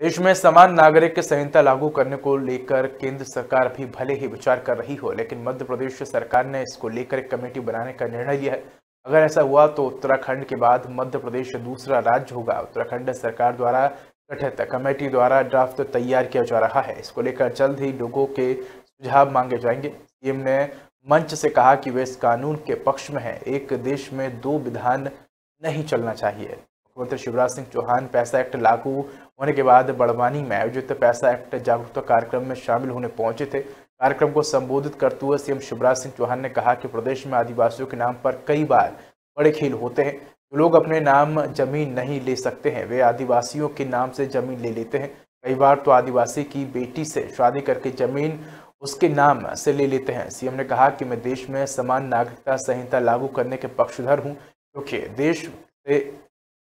देश में समान नागरिक संहिता लागू करने को लेकर केंद्र सरकार भी भले ही विचार कर रही हो, लेकिन मध्य प्रदेश सरकार ने इसको लेकर एक कमेटी बनाने का निर्णय लिया है। अगर ऐसा हुआ तो उत्तराखंड के बाद मध्य प्रदेश दूसरा राज्य होगा। उत्तराखंड सरकार द्वारा गठित कमेटी द्वारा ड्राफ्ट तैयार किया जा रहा है। इसको लेकर जल्द ही लोगों के सुझाव मांगे जाएँगे। सीएम ने मंच से कहा कि वे इस कानून के पक्ष में है। एक देश में दो विधान नहीं चलना चाहिए। मुख्यमंत्री शिवराज सिंह चौहान पैसा एक्ट लागू होने के बाद बड़वानी में आयोजित पैसा एक्ट जागरूकता कार्यक्रम में शामिल होने पहुँचे थे। कार्यक्रम को संबोधित करते हुए सीएम शिवराज सिंह चौहान ने कहा कि प्रदेश में आदिवासियों के नाम पर कई बार बड़े खेल होते हैं। जो लोग अपने नाम ज़मीन नहीं ले सकते हैं, वे आदिवासियों के नाम से ज़मीन ले लेते हैं। कई बार तो आदिवासी की बेटी से शादी करके ज़मीन उसके नाम से ले लेते हैं। सीएम ने कहा कि मैं देश में समान नागरिकता संहिता लागू करने के पक्षधर हूँ, क्योंकि देश से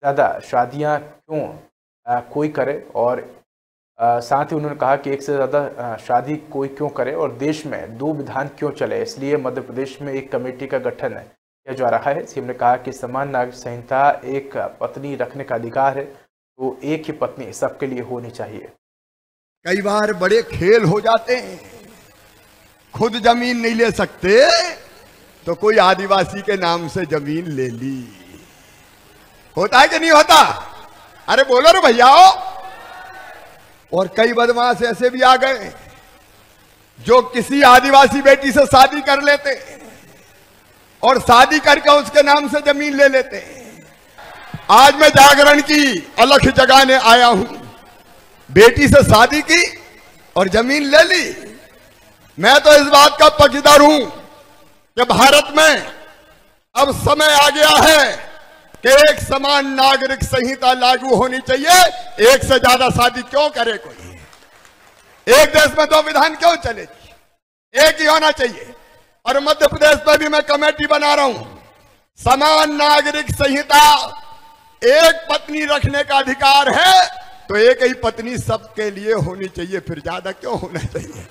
ज़्यादा शादियाँ क्यों कोई करे? और साथ ही उन्होंने कहा कि एक से ज़्यादा शादी कोई क्यों करे? और देश में दो विधान क्यों चले? इसलिए मध्य प्रदेश में एक कमेटी का गठन किया जा रहा है। सीएम ने कहा कि समान नागरिक संहिता एक पत्नी रखने का अधिकार है तो एक ही पत्नी सबके लिए होनी चाहिए। कई बार बड़े खेल हो जाते हैं। खुद ज़मीन नहीं ले सकते तो कोई आदिवासी के नाम से ज़मीन ले ली। होता है कि नहीं होता? अरे बोलो रे भैया। और कई बदमाश ऐसे भी आ गए, जो किसी आदिवासी बेटी से शादी कर लेते और शादी करके उसके नाम से ज़मीन ले लेते। आज मैं जागरण की अलग जगाने आया हूँ। बेटी से शादी की और ज़मीन ले ली। मैं तो इस बात का पक्षधर हूँ कि भारत में अब समय आ गया है एक समान नागरिक संहिता लागू होनी चाहिए। एक से ज़्यादा शादी क्यों करे कोई? एक देश में दो विधान क्यों चलेगी एक ही होना चाहिए। और मध्य प्रदेश में भी मैं कमेटी बना रहा हूँ। समान नागरिक संहिता एक पत्नी रखने का अधिकार है तो एक ही पत्नी सबके लिए होनी चाहिए। फिर ज़्यादा क्यों होना चाहिए?